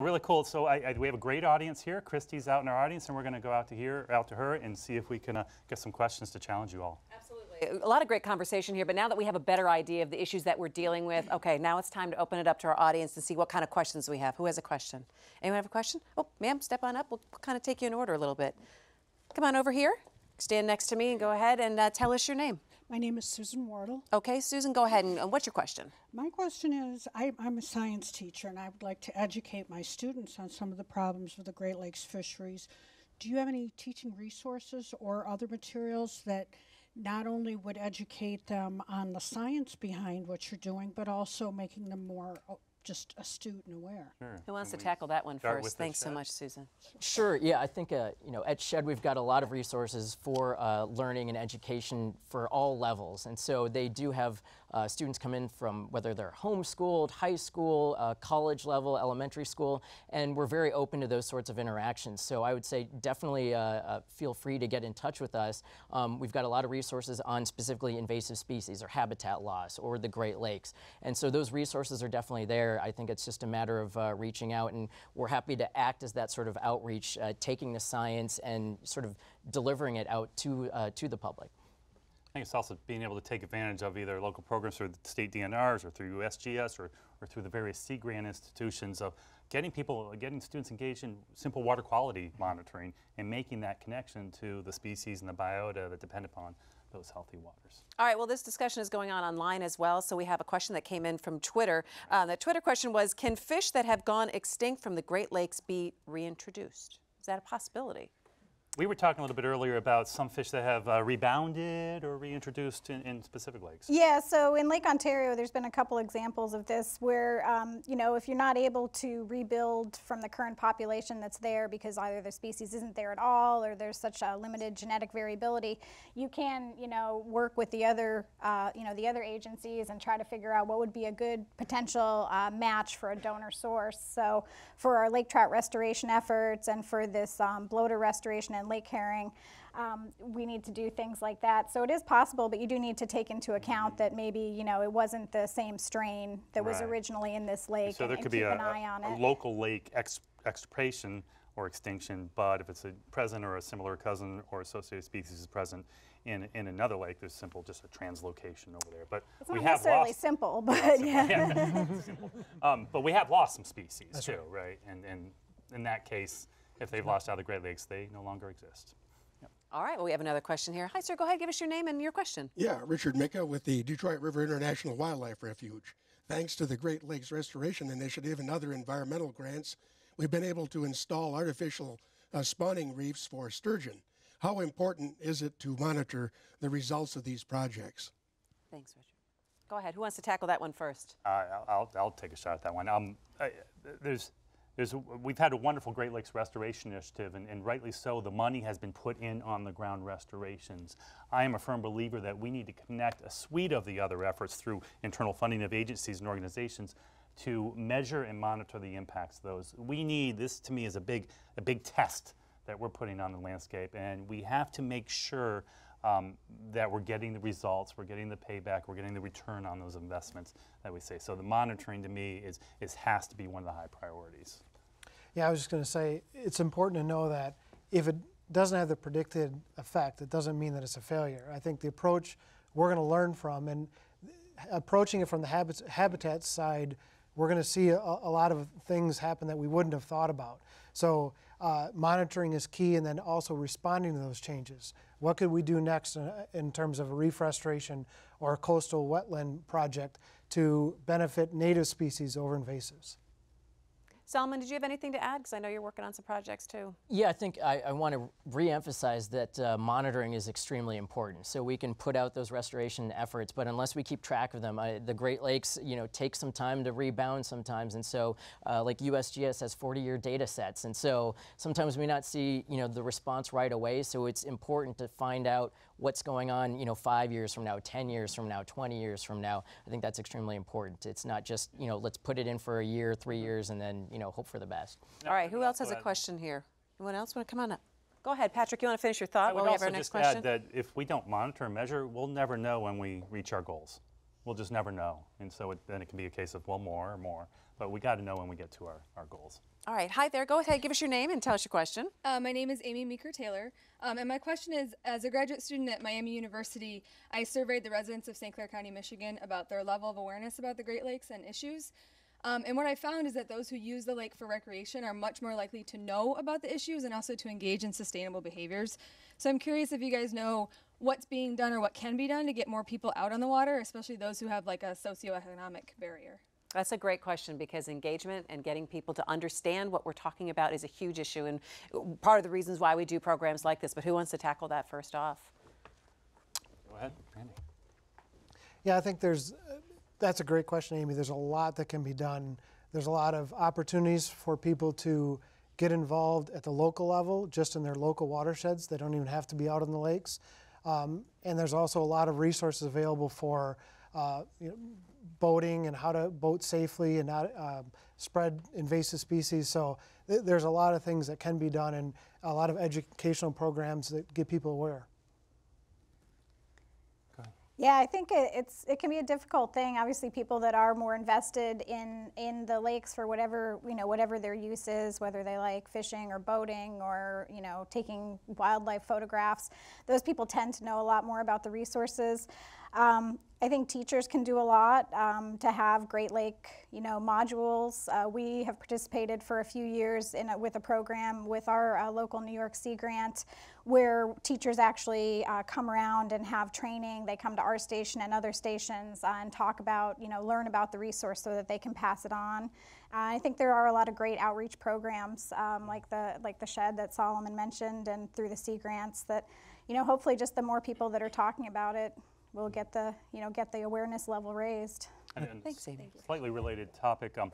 Really cool. So I, I, we have a great audience here. Christy's out in our audience, and we're going to go out to here, out to her, and see if we can uh, get some questions to challenge you all. Absolutely. A lot of great conversation here, but now that we have a better idea of the issues that we're dealing with, okay, now it's time to open it up to our audience and see what kind of questions we have. Who has a question? Anyone have a question? Oh, ma'am, step on up. We'll kind of take you in order a little bit. Come on over here. Stand next to me and go ahead and uh, tell us your name. My name is Susan Wardle. Okay, Susan, go ahead and uh, what's your question? My question is I, I'm a science teacher and I would like to educate my students on some of the problems with the Great Lakes fisheries. Do you have any teaching resources or other materials that not only would educate them on the science behind what you're doing, but also making them more just astute and aware? Sure. Who wants to Can we tackle that one start first? with the Thanks so much, Susan. Sure. Yeah, I think uh, you know at Shedd we've got a lot of resources for uh, learning and education for all levels, and so they do have uh, students come in from whether they're homeschooled, high school, uh, college level, elementary school, and we're very open to those sorts of interactions. So I would say definitely uh, uh, feel free to get in touch with us. Um, we've got a lot of resources on specifically invasive species or habitat loss or the Great Lakes, and so those resources are definitely there. I think it's just a matter of uh, reaching out, and we're happy to act as that sort of outreach, uh, taking the science and sort of delivering it out to uh, to the public. I think it's also being able to take advantage of either local programs through the state DNRs or through USGS or, or through the various sea grant institutions of getting people, getting students engaged in simple water quality monitoring and making that connection to the species and the biota that depend upon those healthy waters. All right, well, this discussion is going on online as well. So we have a question that came in from Twitter. Uh, the Twitter question was Can fish that have gone extinct from the Great Lakes be reintroduced? Is that a possibility? We were talking a little bit earlier about some fish that have uh, rebounded or reintroduced in, in specific lakes. Yeah, so in Lake Ontario, there's been a couple examples of this where, um, you know, if you're not able to rebuild from the current population that's there because either the species isn't there at all or there's such a limited genetic variability, you can, you know, work with the other, uh, you know, the other agencies and try to figure out what would be a good potential uh, match for a donor source. So for our lake trout restoration efforts and for this um, bloater restoration and lake herring, um, we need to do things like that. So it is possible, but you do need to take into account that maybe you know it wasn't the same strain that was Right. originally in this lake, So and, there and could keep be a, an eye on a- a it. local lake ex- extirpation or extinction, but if it's a present or a similar cousin or associated species is present in, in another lake, there's simple just a translocation over there. But it's we not have necessarily lost, simple, but yeah. yeah, simple. Um, but we have lost some species too, right? And, and in that case, if they've lost out of the Great Lakes, they no longer exist. All right, well, we have another question here. Hi, sir, go ahead, give us your name and your question. Yeah, Richard Micka with the Detroit River International Wildlife Refuge. Thanks to the Great Lakes Restoration Initiative and other environmental grants, we've been able to install artificial uh, spawning reefs for sturgeon. How important is it to monitor the results of these projects? Thanks, Richard. Go ahead, who wants to tackle that one first? Uh, I'll, I'll, I'll take a shot at that one. Um, I, there's, there's, we've had a wonderful Great Lakes Restoration Initiative, and, and rightly so. The money has been put in on the ground restorations. I am a firm believer that we need to connect a suite of the other efforts through internal funding of agencies and organizations to measure and monitor the impacts of those. We need this to me is a big, a big test that we're putting on the landscape, and we have to make sure um, that we're getting the results, we're getting the payback, we're getting the return on those investments that we say. So the monitoring to me is, is has to be one of the high priorities. Yeah, I was just going to say it's important to know that if it doesn't have the predicted effect, it doesn't mean that it's a failure. I think the approach we're going to learn from and approaching it from the habit, habitat side, we're going to see a, a lot of things happen that we wouldn't have thought about. So uh, monitoring is key, and then also responding to those changes. What could we do next in, in terms of a reef restoration or a coastal wetland project to benefit native species over invasives? Solomon, did you have anything to add? Because I know you're working on some projects too. Yeah, I think I, I want to re-emphasize that uh, monitoring is extremely important. So we can put out those restoration efforts, but unless we keep track of them, I, the Great Lakes, you know, take some time to rebound sometimes. And so, uh, like USGS has 40-year data sets, and so sometimes we not see, you know, the response right away. So it's important to find out what's going on, you know, five years from now, 10 years from now, 20 years from now. I think that's extremely important. It's not just, you know, let's put it in for a year, three years, and then, you know, hope for the best. All right, who else has a question here? Anyone else want to come on up? Go ahead, Patrick. You want to finish your thought I while would we have also our next just question? add that if we don't monitor and measure, we'll never know when we reach our goals. we'll just never know. And so it, then it can be a case of, well, more or more. But we got to know when we get to our, our goals. All right, hi there. Go ahead, give us your name and tell us your question. Uh, my name is Amy Meeker Taylor, um, and my question is As a graduate student at Miami University, I surveyed the residents of St. Clair County, Michigan about their level of awareness about the Great Lakes and issues. Um, and what I found is that those who use the lake for recreation are much more likely to know about the issues and also to engage in sustainable behaviors. So I'm curious if you guys know what's being done or what can be done to get more people out on the water, especially those who have like a socioeconomic barrier. That's a great question because engagement and getting people to understand what we're talking about is a huge issue and part of the reasons why we do programs like this. But who wants to tackle that first off? Go ahead, Randy. Yeah, I think there's, that's a great question, Amy. There's a lot that can be done. There's a lot of opportunities for people to get involved at the local level, just in their local watersheds. They don't even have to be out on the lakes. Um, and there's also a lot of resources available for uh, you know, boating and how to boat safely and not uh, spread invasive species. So th- there's a lot of things that can be done and a lot of educational programs that get people aware. Yeah, I think it, it's it can be a difficult thing. Obviously, people that are more invested in in the lakes for whatever you know whatever their use is, whether they like fishing or boating or you know taking wildlife photographs, those people tend to know a lot more about the resources. Um, I think teachers can do a lot um, to have Great Lake, you know, modules. Uh, we have participated for a few years in a, with a program with our uh, local New York Sea grant, where teachers actually uh, come around and have training. They come to our station and other stations uh, and talk about, you know, learn about the resource so that they can pass it on. Uh, I think there are a lot of great outreach programs um, like the like the Shedd that Solomon mentioned, and through the Sea grants that, you know, hopefully just the more people that are talking about it we'll get the you know get the awareness level raised. And, and Thanks, Amy. Slightly related topic. Um,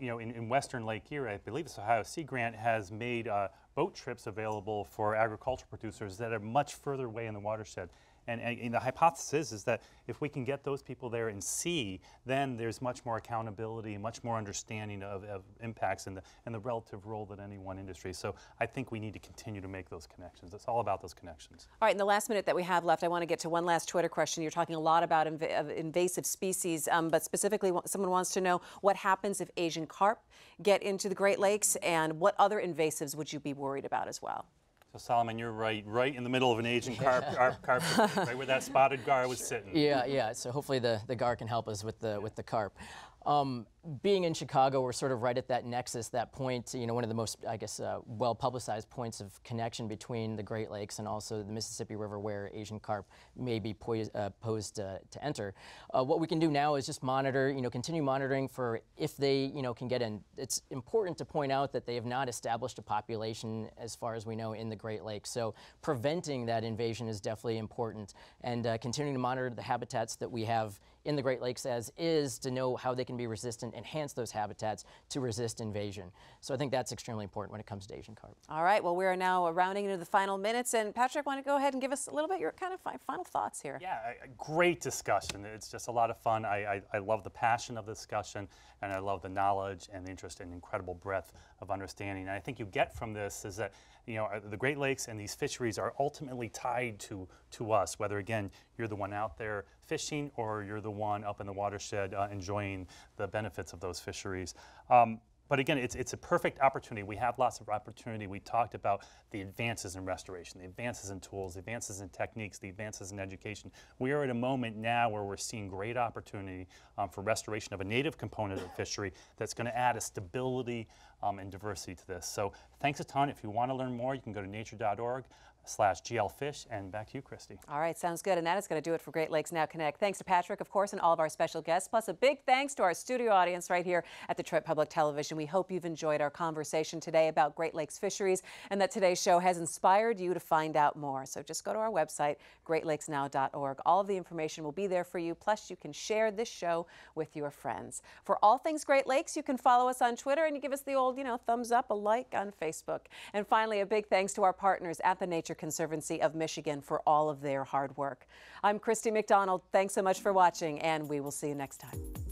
you know, in, in Western Lake Erie, I believe it's Ohio Sea Grant has made uh, boat trips available for agriculture producers that are much further away in the watershed. And, and, and the hypothesis is that if we can get those people there and see, then there's much more accountability, much more understanding of, of impacts and the, and the relative role that any one industry. So I think we need to continue to make those connections. It's all about those connections. All right, in the last minute that we have left, I want to get to one last Twitter question. You're talking a lot about inv- invasive species, um, but specifically, someone wants to know what happens if Asian carp get into the Great Lakes, and what other invasives would you be worried about as well? So Solomon, you're right, right in the middle of an Asian carp, carp, carp right where that spotted gar was sitting. Yeah, yeah. So hopefully the, the GAR can help us with the with the carp. Um, being in Chicago, we're sort of right at that nexus, that point, you know, one of the most, I guess, uh, well publicized points of connection between the Great Lakes and also the Mississippi River where Asian carp may be uh, posed uh, to enter. Uh, what we can do now is just monitor, you know, continue monitoring for if they, you know, can get in. It's important to point out that they have not established a population, as far as we know, in the Great Lakes. So preventing that invasion is definitely important and uh, continuing to monitor the habitats that we have in the Great Lakes as is to know how they can be resistant, enhance those habitats to resist invasion. So I think that's extremely important when it comes to Asian carp. All right, well, we are now rounding into the final minutes, and Patrick, want to go ahead and give us a little bit your kind of fi- final thoughts here? Yeah, a- a great discussion. It's just a lot of fun. I, I, I love the passion of the discussion, and I love the knowledge and the interest and incredible breadth of understanding. And I think you get from this is that you know uh, the Great Lakes and these fisheries are ultimately tied to to us. Whether again you're the one out there fishing or you're the one up in the watershed uh, enjoying the benefits of those fisheries. Um, but again, it's, it's a perfect opportunity. We have lots of opportunity. We talked about the advances in restoration, the advances in tools, the advances in techniques, the advances in education. We are at a moment now where we're seeing great opportunity um, for restoration of a native component of fishery that's going to add a stability um, and diversity to this. So thanks a ton. If you want to learn more, you can go to nature.org slash glfish. And back to you, Christy. All right, sounds good. And that is going to do it for Great Lakes Now Connect. Thanks to Patrick, of course, and all of our special guests, plus a big thanks to our studio audience right here at Detroit Public Television. We hope you've enjoyed our conversation today about Great Lakes fisheries and that today's show has inspired you to find out more. So just go to our website, greatlakesnow.org. All of the information will be there for you. Plus, you can share this show with your friends. For all things Great Lakes, you can follow us on Twitter and you give us the old, you know, thumbs up, a like on Facebook. And finally, a big thanks to our partners at the Nature Conservancy of Michigan for all of their hard work. I'm Christy McDonald. Thanks so much for watching, and we will see you next time.